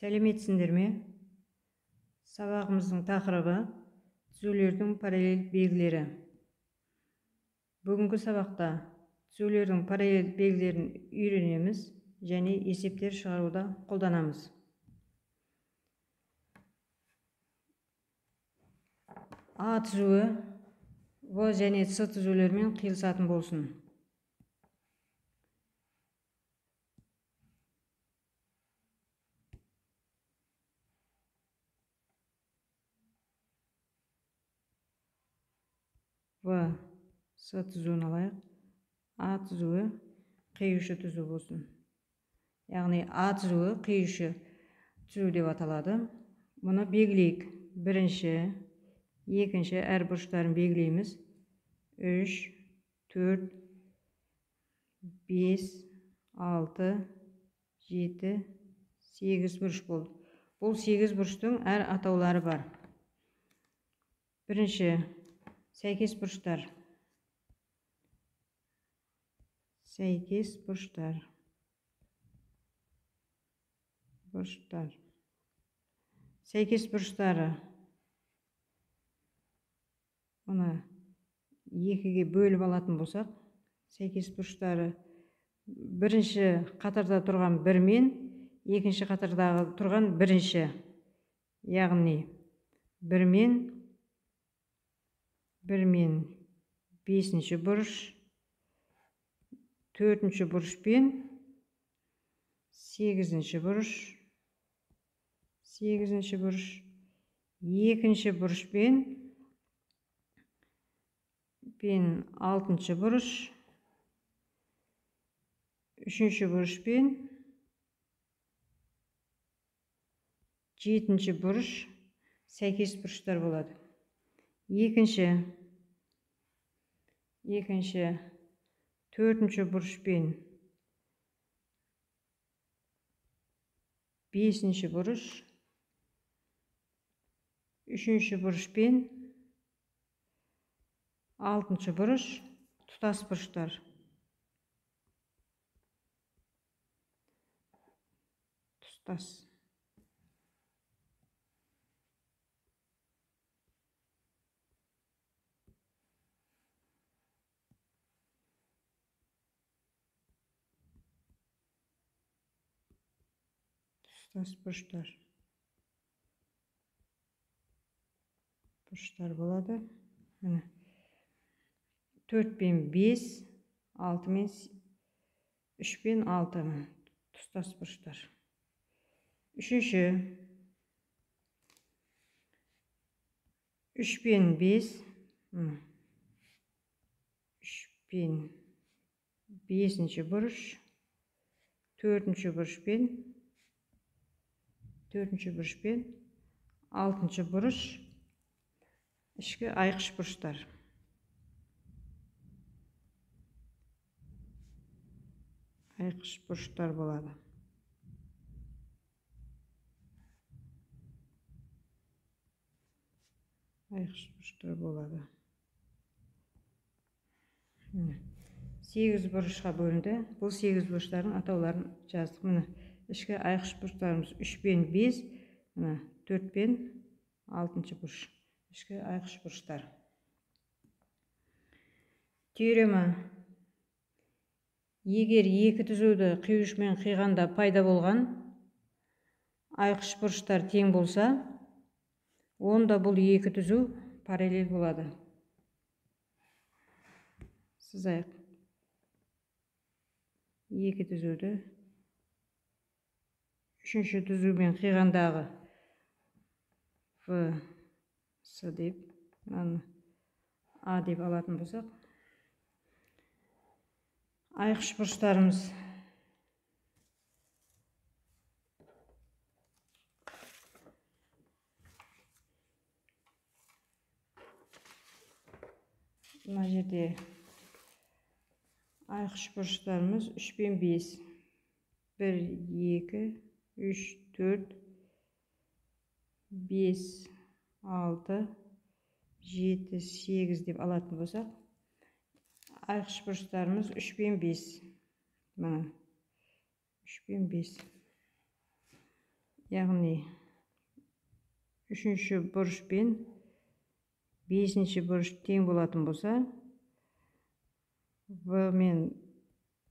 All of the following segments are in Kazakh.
сәлеметсіңдер ме? Сабағымыздың тақырыбы түзулердің параллель белгілері. Бүгінгі сабақта түзулердің параллель белгілерін үйренеміз және есептер шығаруда қолданамыз. А түзуі в және с түзулерімен қиылысатын болсын. В с түзуін алайық а түзуі қиюшы түзу болсын яғни а түзуі қиюшы түзу деп аталады мұны белгілейік бірінші екінші әр бұрыштарын белгілейміз үш төрт бес алты жеті сегіз бұрыш болды бұл сегіз бұрыштың әр атаулары бар бірінші сәйкес бұрыштар. Сәйкес бұрыштар. Бұрыштар. Сәйкес бұрыштары. Мұны екіге бөліп алатын болсақ сәйкес бұрыштары. Бірінші қатарда тұрған бірмен екінші қатардағы тұрған бірінші. Яғни бірмен бірмен бесінші бұрыш төртінші бұрыш пен сегізінші бұрыш сегізінші бұрыш екінші бұрыш пен пен алтыншы бұрыш үшінші бұрыш пен жетінші бұрыш сәйкес бұрыштар болады. Екінші екінші төртінші бұрыш пен бесінші бұрыш. Үшінші бұрыш пен алтыншы бұрыш. Тұтас бұрыштар. Тұтас. Тұтас бұрыштар бұрыштар болады. Міне. Төрт пен бес алты мен үш пен алты. Тұстас бұрыштар үшінші. Үш пен бес. Үш пен бесінші бұрыш. Төртінші бұрыш пен төртінші бұрыш пен алтыншы бұрыш ішкі айқыш бұрыштар. Айқыш бұрыштар болады. Айқыш бұрыштар болады. Сегіз бұрышқа бөлінді. Бұл сегіз бұрыштардың атауларын жаздық. Міне ішкі айқыш бұрыштарымыз үш пен бес мына төрт пен алтыншы бұрыш ішкі айқыш бұрыштар. Теорема. Егер екі түзуді қиюшымен қиғанда пайда болған айқыш бұрыштар тең болса онда бұл екі түзу параллель болады. Сызайық. Екі түзуді үшінші түзумен қиғандағы в с деп мынаны а деп алатын болсақ айқыш бұрыштарымыз. Мына жерде айқыш бұрыштарымыз үш пен бес. бір екі үш төрт бес алты жеті сегіз деп алатын болсақ айқыш бұрыштарымыз үш пен бес міне үш пен бес яғни үшінші бұрыш пен бесінші бұрыш тең болатын болса в мен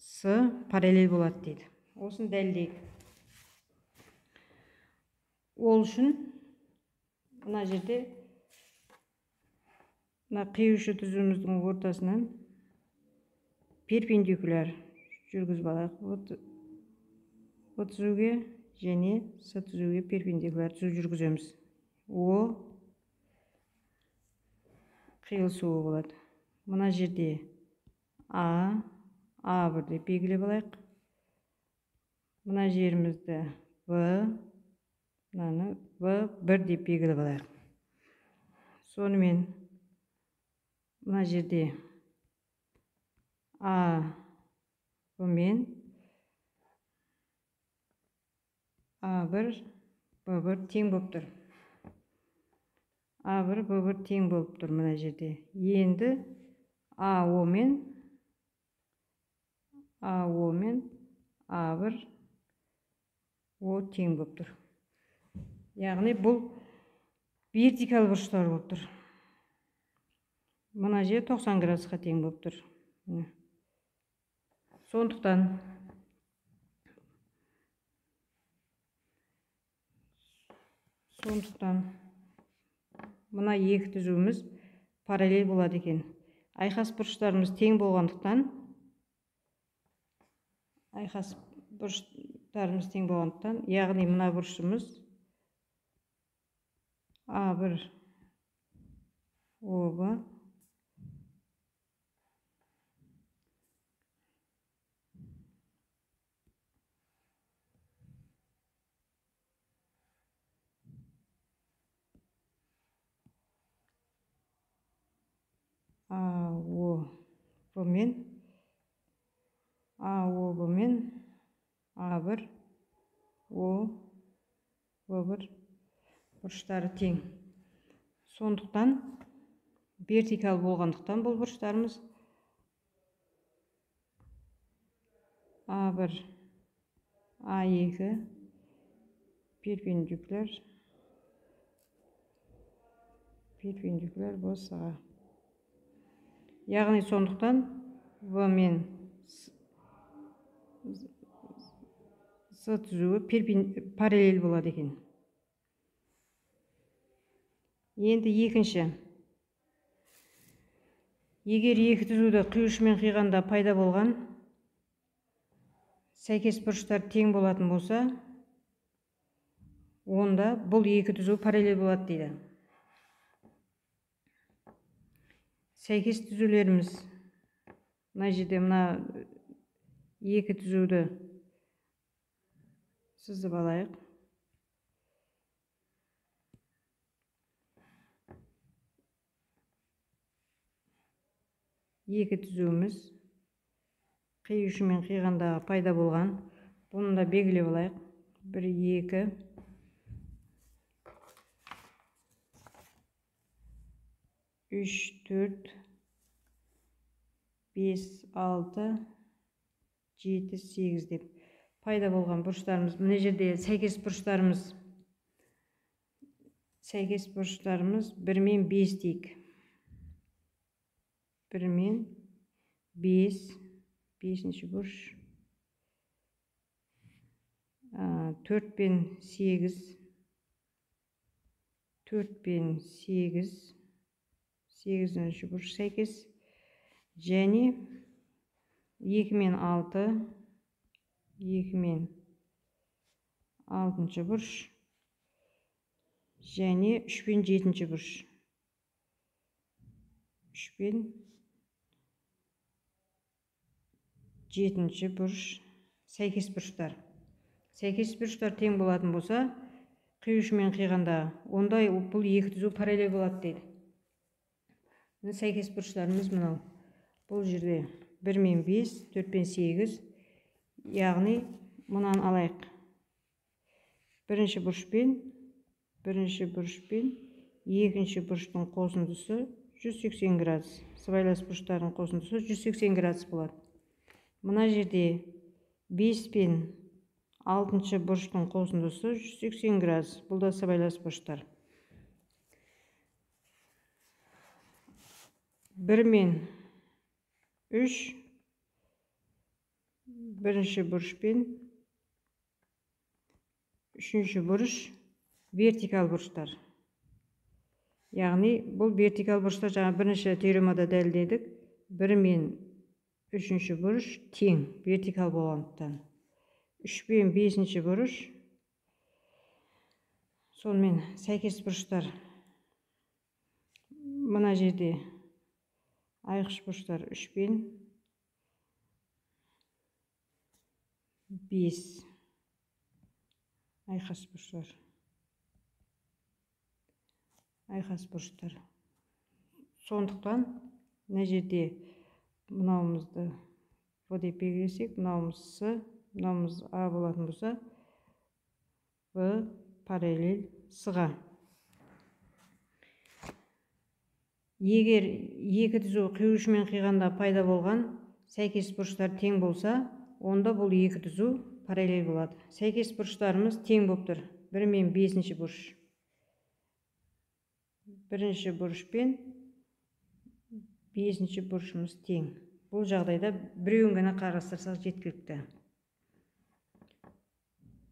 с параллель болады дейді осыны дәлелдейік ол үшін мына жерде мына қиюшы түзуіміздің ортасынан перпендикуляр жүргізіп алайық о түзуге және с түзуге перпендикуляр түзу жүргіземіз. О қиылысуы болады. Мына жерде а а бір деп белгілеп алайық. Мына жерімізді в мынаны в бір деп белгілеп алайық сонымен мына жерде а в мен а бір б бір тең болып тұр а бір б бір тең болып тұр мына жерде енді а о мен а о мен а бір о тең болып тұр яғни бұл вертикаль бұрыштар болып тұр. Мына жер 90 градусқа тең болып тұр. Сондықтан сондықтан мына екі түзуіміз параллель болады екен. Айқас бұрыштарымыз тең болғандықтан айқас бұрыштарымыз тең болғандықтан яғни мына бұрышымыз а бір об а о б мен а о б мен а бір о б бір бұрыштары тең. Сондықтан вертикал болғандықтан бұл бұрыштарымыз а бір а екі перпендикуляр перпендикуляр босыға яғни сондықтан в мен с түзуі параллель болады екен. Енді екінші. Егер екі түзуді қиюшымен қиғанда пайда болған сәйкес бұрыштар тең болатын болса онда бұл екі түзу параллель болады дейді. Сәйкес түзулеріміз мына жерде мына екі түзуді сызып алайық. Екі түзуіміз қиюшымен қиғандағы пайда болған. Бұны да белгілеп алайық. Бір екі. Үш төрт. Бес алты. Жеті сегіз деп. Пайда болған бұрыштарымыз. Мына жерде сәйкес бұрыштарымыз. Сәйкес бұрыштарымыз бір мен бес дейік. Бір мен бес бесінші бұрыш төрт пен сегіз төрт пен сегіз сегізінші бұрыш сәйкес және екі мен алты екі мен алтыншы бұрыш және үш пен жетінші бұрыш үш пен жетінші бұрыш сәйкес бұрыштар. Сәйкес бұрыштар тең болатын болса қиюшымен қиғанда онда бұл екі түзу параллель болады дейді. Сәйкес бұрыштарымыз мынау. Бұл жерде бір мен бес төрт пен сегіз яғни мынаны алайық. Бірінші бұрышпен бірінші бұрышпен екінші бұрыштың қосындысы 180 градус. Сыбайлас бұрыштардың қосындысы 180 градус болады. Мына жерде 5 пен алтыншы бұрыштың қосындысы 180 градус. Бұл да сыбайлас бұрыштар. Бір мен үш бірінші бұрыш пен үшінші бұрыш вертикал бұрыштар. Яғни бұл вертикал бұрыштар жаңа бірінші теоремада дәлелдедік. Бір мен үшінші бұрыш тең вертикал болғандықтан үш пен бесінші бұрыш сонымен сәйкес бұрыштар мына жерде айқыш бұрыштар үш пен бес айқас бұрыштар айқас бұрыштар сондықтан мына жерде мынауымызды в деп белгілесек мынауымыз с мынауымыз а болатын болса в параллель с-ға егер екі түзу қиылышымен қиғанда пайда болған сәйкес бұрыштар тең болса онда бұл екі түзу параллель болады сәйкес бұрыштарымыз тең болып тұр бір мен бесінші бұрыш бірінші бұрыш пен бесінші бұрышымыз тең. Бұл жағдайда біреуін ғана қарастырсақ жеткілікті.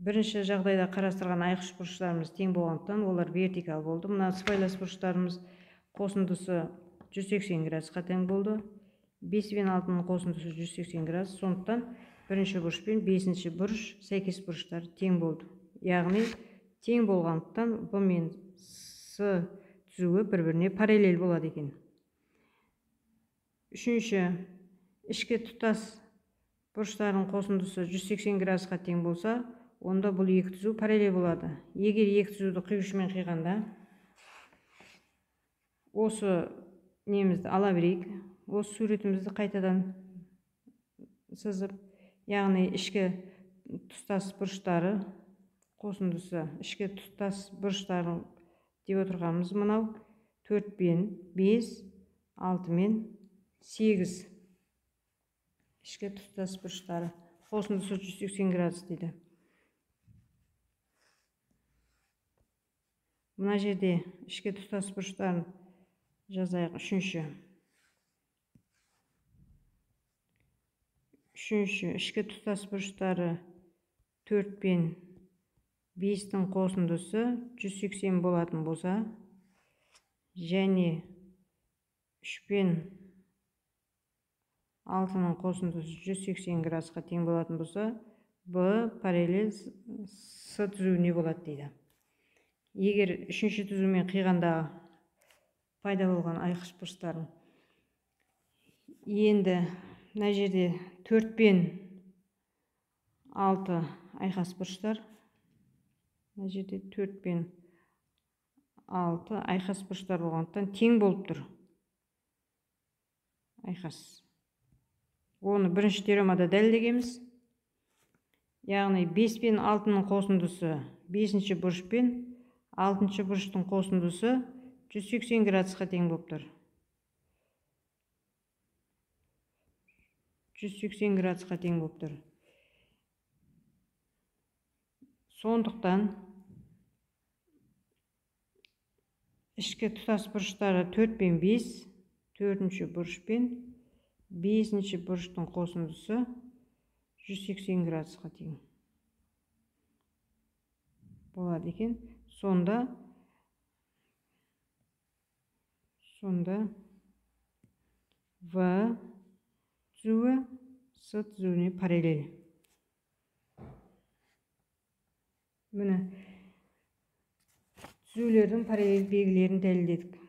Бірінші жағдайда қарастырған айқыш бұрыштарымыз тең болғандықтан олар вертикал болды. Мына сыбайлас бұрыштарымыз қосындысы 180 градусқа тең болды. 5 пен 6-ның қосындысы 180 градус. Сондықтан бірінші бұрыш пен бесінші бұрыш сәйкес бұрыштар тең болды. Яғни тең болғандықтан б мен с түзуі бір біріне параллель болады екен. Үшінші ішкі тұтас бұрыштардың қосындысы 180 градусқа тең болса онда бұл екі түзу параллель болады. Егер екі түзуді қиюшымен қиғанда осы немізді ала берейік. Осы суретімізді қайтадан сызып яғни ішкі тұстас бұрыштары қосындысы ішкі тұстас бұрыштарын деп отырғанымыз мынау. Төрт пен бес алты мен сегіз. Ішкі тұстас бұрыштары. Қосындысы жүз сексен градус дейді. Мына жерде ішкі тұстас бұрыштарын жазайық. Үшінші. Үшінші. Ішкі тұтас бұрыштары төрт пен бестің қосындысы 180 болатын болса және үш пен алтының қосындысы 180 градусқа тең болатын болса б параллель с түзуіне болады дейді. Егер үшінші түзумен қиғандағы пайда болған айқыш бұрыштарын енді мына жерде төрт пен алты айқас бұрыштар мына жерде төрт пен алты айқас бұрыштар болғандықтан тең болып тұр айқас. Оны бірінші теоремада дәлелдегенбіз. Яғни бес пен алтының қосындысы бесінші бұрыш пен алтыншы бұрыштың қосындысы 180 градусқа тең болып тұр. 180 градусқа тең болып тұр. Сондықтан ішкі тұтас бұрыштары 4 пен 5 төртінші бұрыш пен бесінші бұрыштың қосындысы 180 градусқа тең болады екен. Сонда сонда в түзуі с түзуіне параллель. Міне түзулердің параллель белгілерін дәлелдедік.